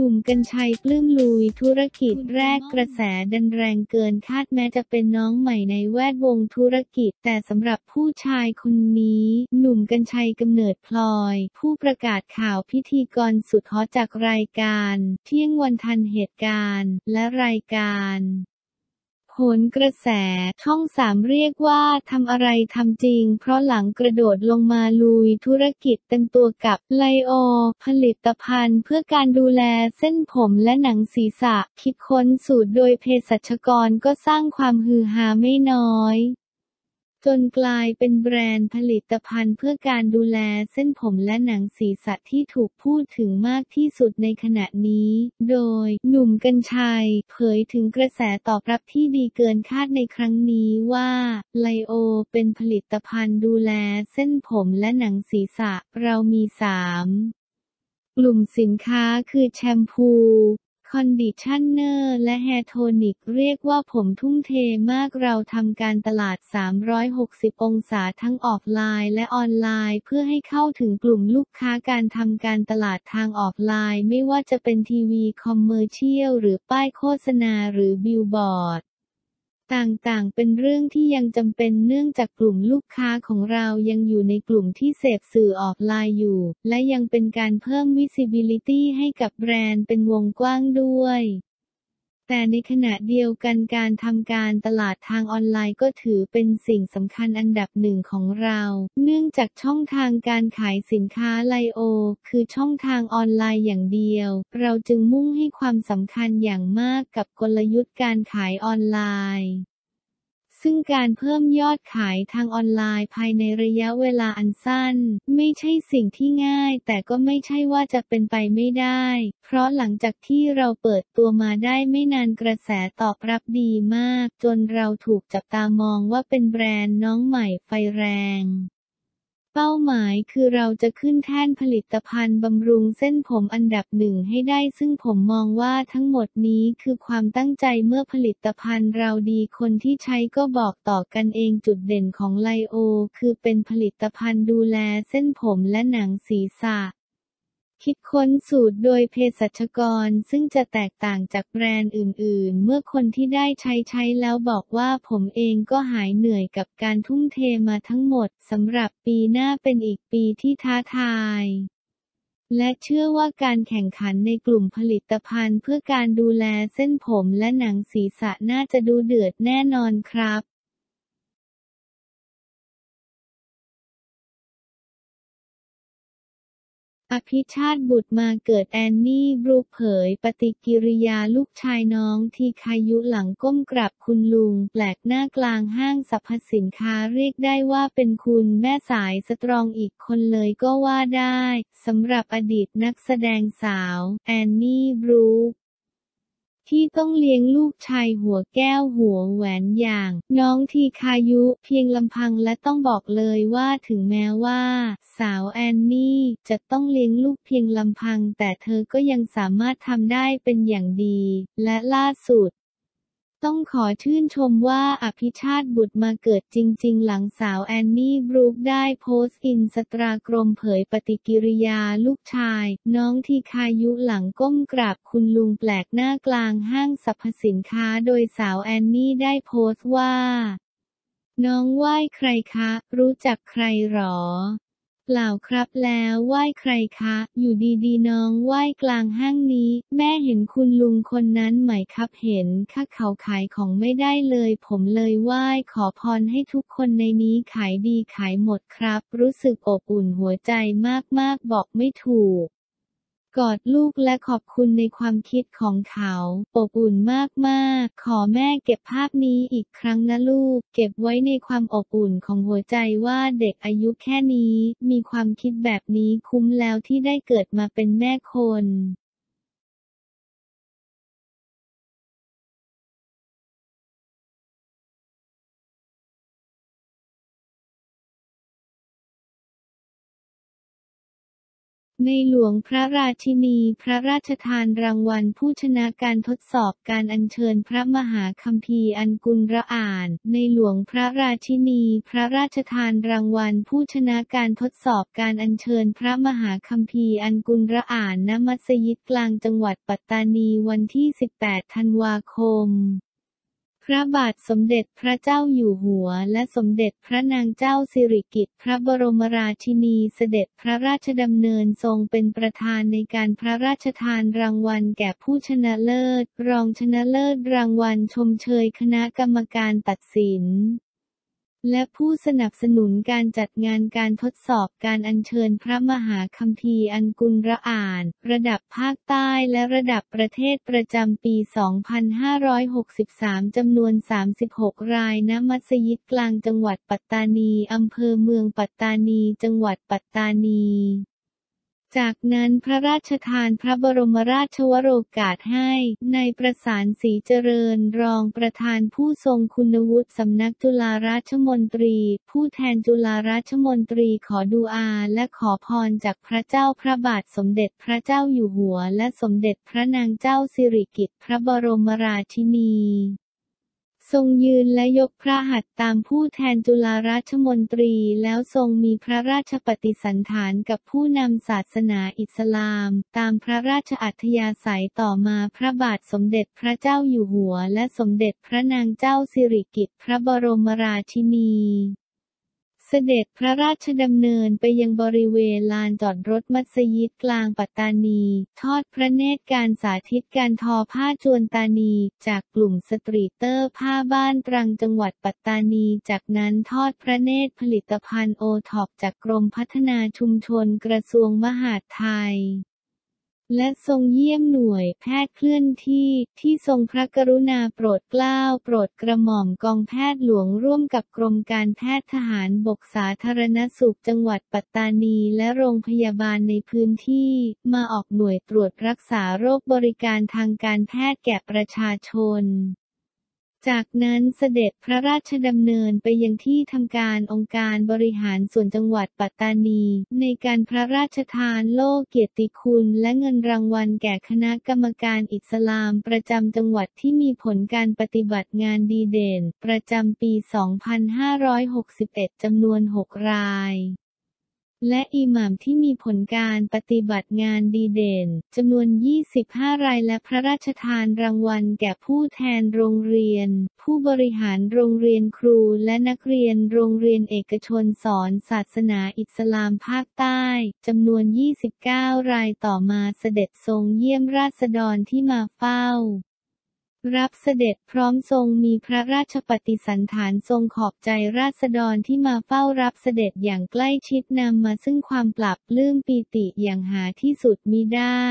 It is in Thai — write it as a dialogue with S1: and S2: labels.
S1: นุ่มกัญชัยปลื้มลุยธุรกิจแรกกระแสดันแรงเกินคาดแม้จะเป็นน้องใหม่ในแวดวงธุรกิจ แต่สำหรับผู้ชายคนนี้ หนุ่มกัญชัยกำเนิดพลอย ผู้ประกาศข่าวพิธีกรสุดฮอตจากรายการ เที่ยงวันทันเหตุการณ์ และรายการ ผลกระแส ช่องสามเรียกว่าทำอะไรทำจริง เพราะหลังกระโดดลงมาลุยธุรกิจเต็มตัวกับไลโอ ผลิตภัณฑ์เพื่อการดูแลเส้นผมและหนังศีรษะ คิดค้นสูตรโดยเภสัชกรก็สร้างความฮือฮาไม่น้อย จนกลายเป็นแบรนด์ผลิตภัณฑ์เพื่อการดูแลเส้นผมและหนังศีรษะที่ถูกพูดถึงมากที่สุดในขณะนี้ โดยหนุ่มกัญชัย เผยถึงกระแสตอบรับที่ดีเกินคาดในครั้งนี้ว่าไลโอเป็นผลิตภัณฑ์ดูแลเส้นผมและหนังศีรษะเรามีสามกลุ่มสินค้าคือแชมพู conditioner และ hair tonic เรียกว่าผมทุ่มเทมากเราทำการตลาด 360 องศาทั้งออฟไลน์และออนไลน์ เพื่อให้เข้าถึงกลุ่มลูกค้าการทำการตลาดทางออฟไลน์ ไม่ว่าจะเป็น TV commercial หรือป้ายโฆษณาหรือบิลบอร์ด ต่างๆ เป็นเรื่องที่ยังจำเป็นเนื่องจากกลุ่มลูกค้าของเรายังอยู่ในกลุ่มที่เสพสื่อออกไลน์อยู่ และยังเป็นการเพิ่ม visibility ให้กับแบรนด์เป็นวงกว้างด้วย แต่ในขณะเดียวกันการทำการตลาดทางออนไลน์ก็ถือเป็นสิ่งสำคัญอันดับหนึ่งของเรา เนื่องจากช่องทางการขายสินค้าไลโอ คือช่องทางออนไลน์อย่างเดียว เราจึงมุ่งให้ความสำคัญอย่างมากกับกลยุทธ์การขายออนไลน์ ซึ่งการเพิ่มยอดขายทางออนไลน์ภายในระยะเวลาอันสั้น ไม่ใช่สิ่งที่ง่าย แต่ก็ไม่ใช่ว่าจะเป็นไปไม่ได้ เพราะหลังจากที่เราเปิดตัวมาได้ไม่นานกระแสตอบรับดีมาก จนเราถูกจับตามองว่าเป็นแบรนด์น้องใหม่ไฟแรง เป้าหมายคือเราจะขึ้นแท่นผลิตภัณฑ์บำรุงเส้นผมอันดับหนึ่งให้ได้ ซึ่งผมมองว่าทั้งหมดนี้คือความตั้งใจเมื่อผลิตภัณฑ์เราดีคนที่ใช้ก็บอกต่อกันเองจุดเด่นของไลโอ คือเป็นผลิตภัณฑ์ดูแลเส้นผมและหนังศีรษะ คิดค้นสูตรโดยเภสัชกรซึ่งจะแตกต่างจากแบรนด์อื่น ๆ เมื่อคนที่ได้ใช้ใช้แล้วบอกว่าผมเองก็หายเหนื่อยกับการทุ่มเทมาทั้งหมดสำหรับปีหน้าเป็นอีกปีที่ท้าทายและเชื่อว่าการแข่งขันในกลุ่มผลิตภัณฑ์เพื่อการดูแลเส้นผมและหนังศีรษะน่าจะดูเดือดแน่นอนครับ อภิชาติบุตรมาเกิดแอนนี่บรูเผย ปฏิกิริยาลูกชายน้องที่คายุหลังก้มกราบคุณลุง แปลกหน้ากลางห้างสรรพสินค้าเรียกได้ว่าเป็นคุณแม่สายสตรองอีกคนเลยก็ว่าได้สำหรับอดีตนักแสดงสาว แอนนี่บรู ที่ต้องเลี้ยงลูกชายหัวแก้วหัวแหวนอย่าง น้องทีคายุเพียงลำพังและต้องบอกเลยว่าถึงแม้ว่า สาวแอนนี่จะต้องเลี้ยงลูกเพียงลำพัง แต่เธอก็ยังสามารถทำได้เป็นอย่างดี และล่าสุด ต้องขอชื่นชมว่าอภิชาติบุตรมาเกิดจริง ๆ หลังสาวแอนนี่บรูคได้โพสต์อินสตรากรมเผยปฏิกิริยาลูกชาย น้องทีคายุหลังก้มกราบคุณลุงแปลกหน้ากลางห้างสรรพสินค้าโดยสาวแอนนี่ได้โพสต์ว่า น้องไหว้ใครคะ รู้จักใครหรอ ล่าครับแล้วไหว้ใครคะ อยู่ดีๆน้องไหว้กลางห้างนี้ แม่เห็นคุณลุงคนนั้นไหมครับเห็นค่าเขาขายของไม่ได้เลย ผมเลยไหว้ขอพรให้ทุกคนในนี้ขายดีขายหมดครับ รู้สึกอบอุ่นหัวใจมากๆบอกไม่ถูก กอดลูกและขอบคุณในความคิดของเขาอบอุ่นมากๆ ขอแม่เก็บภาพนี้อีกครั้งนะลูก เก็บไว้ในความอบอุ่นของหัวใจว่าเด็กอายุแค่นี้ มีความคิดแบบนี้คุ้มแล้วที่ได้เกิดมาเป็นแม่คน ในหลวงพระราชินีพระราชทานรางวัลผู้ชนะการทดสอบการอัญเชิญพระมหาคัมภีร์อันกุลระอ่าน ในหลวงพระราชินีพระราชทานรางวัลผู้ชนะการทดสอบการอัญเชิญพระมหาคัมภีร์อันกุลระอ่านณมัสยิดกลางจังหวัดปัตตานีวันที่ 18 ธันวาคม ระบาทสมเด็จพระเจ้าอยู่หัว และสมเด็จพระนางเจ้าสิริกิติ์พระบรมราชินีเสด็จพระราชดำเนินทรงเป็นประธานในการพระราชทานรางวัลแก่ผู้ชนะเลิศ รองชนะเลิศรางวัลชมเชยคณะกรรมการตัดสิน และผู้สนับสนุนการจัดงานการทดสอบการอัญเชิญพระมหาคัมภีร์อันกุลระอ่าน ระดับภาคใต้และระดับประเทศประจำปี 2563 จำนวน 36 รายณมัสยิดกลางจังหวัดปัตตานี อำเภอเมืองปัตตานี จังหวัดปัตตานี จากนั้นพระราชทานพระบรมราชวโรกาสให้ในประสานสีเจริญรองประธานผู้ทรงคุณวุฒิสำนักจุฬาราชมนตรี ผู้แทนจุฬาราชมนตรีขอดูอาและขอพรจากพระเจ้าพระบาทสมเด็จพระเจ้าอยู่หัว และสมเด็จพระนางเจ้าสิริกิติ์พระบรมราชินี ทรงยืนและยกพระหัตถ์ตามผู้แทนจุฬาราชมนตรีแล้วทรงมีพระราชปฏิสันถานกับผู้นำศาสนาอิสลาม ตามพระราชอัธยาศัยต่อมาพระบาทสมเด็จพระเจ้าอยู่หัว และสมเด็จพระนางเจ้าสิริกิติ์พระบรมราชินี เสด็จพระราชดำเนินไปยังบริเวณลานจอดรถมัสยิดกลางปัตตานี ทอดพระเนตรการสาธิตการทอผ้าจวนตานี จากกลุ่มสตรีเตอร์ผ้าบ้านตรังจังหวัดปัตตานี จากนั้นทอดพระเนตรผลิตภัณฑ์โอท็อปจากกรมพัฒนาชุมชนกระทรวงมหาดไทย และทรงเยี่ยมหน่วยแพทย์เคลื่อนที่ ที่ทรงพระกรุณาโปรดเกล้าโปรดกระหม่อมกองแพทย์หลวงร่วมกับกรมการแพทย์ทหารบกสาธารณสุขจังหวัดปัตตานีและโรงพยาบาลในพื้นที่ มาออกหน่วยตรวจรักษาโรคบริการทางการแพทย์แก่ประชาชน จากนั้นเสด็จพระราชดำเนินไปยังที่ทำการองค์การบริหารส่วนจังหวัดปัตตานี ในการพระราชทานโล่เกียรติคุณและเงินรางวัลแก่คณะกรรมการอิสลามประจำจังหวัดที่มีผลการปฏิบัติงานดีเด่น ประจำปี 2561 จำนวน 6 ราย และอิหม่ามที่มีผลการปฏิบัติงานดีเด่นจำนวน 25 รายและพระราชทานรางวัลแก่ผู้แทนโรงเรียน ผู้บริหารโรงเรียนครูและนักเรียนโรงเรียนเอกชนสอนศาสนาอิสลามภาคใต้จำนวน 29 รายต่อมาเสด็จทรงเยี่ยมราษฎรที่มาเฝ้า รับเสด็จพร้อมทรงมีพระราชปฏิสันฐานทรงขอบใจราษฎรที่มาเฝ้ารับเสด็จอย่างใกล้ชิดนำมาซึ่งความปรับลื้มปีติอย่างหาที่สุดมิได้